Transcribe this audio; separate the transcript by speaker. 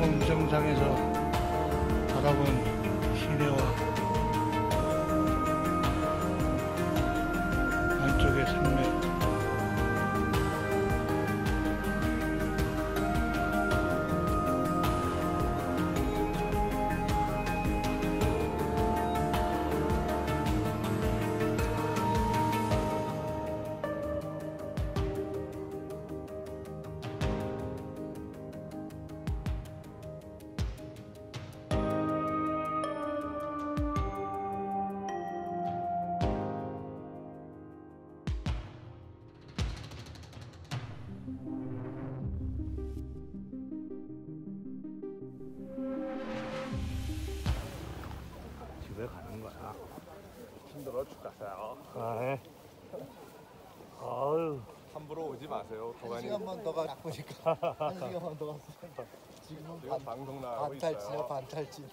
Speaker 1: 봉정상에서 바라본
Speaker 2: 죽겠어요.
Speaker 1: 아, 예. 아유,
Speaker 2: 함부로 오지 마세요.
Speaker 3: 한
Speaker 2: 도가니
Speaker 3: 시간만 더 가보니까 한 시간만 더 갔어. 지금은
Speaker 2: 지금
Speaker 3: 반,
Speaker 2: 방송 나가고
Speaker 3: 반탈진이야
Speaker 2: 있어요.
Speaker 3: 반탈진.